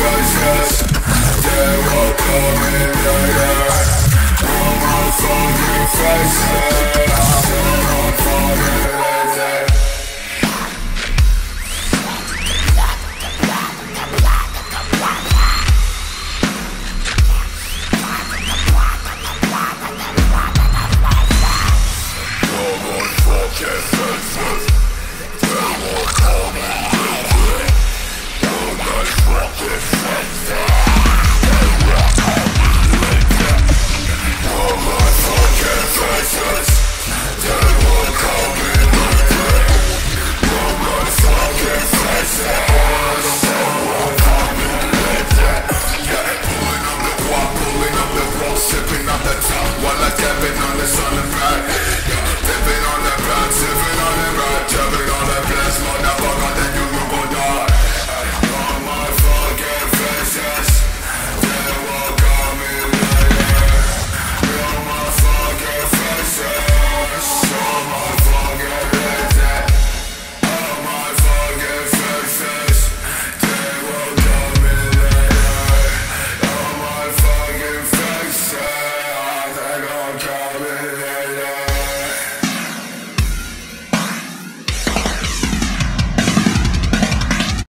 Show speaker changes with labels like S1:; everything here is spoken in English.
S1: faces on the sun and fire.